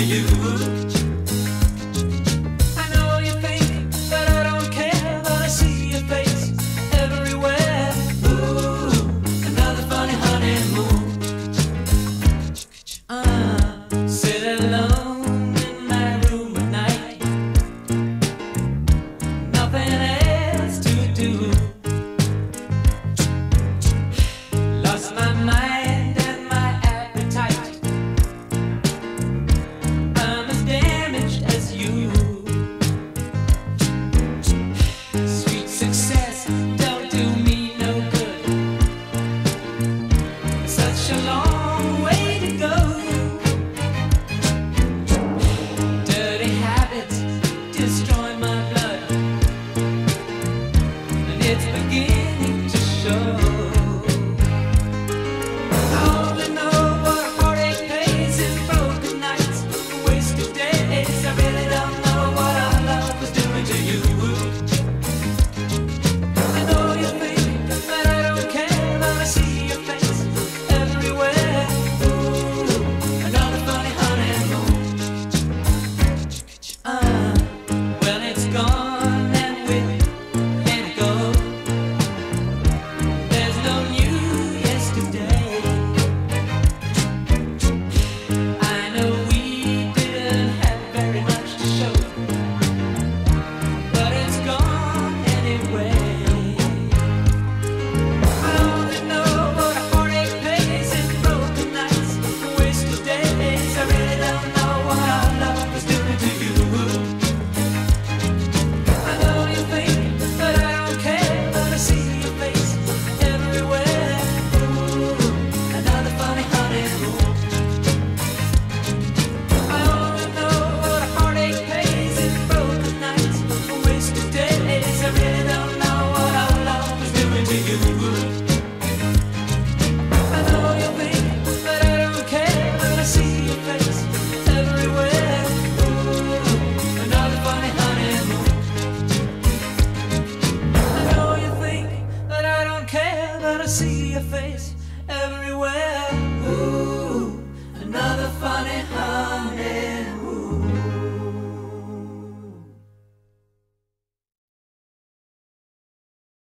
You.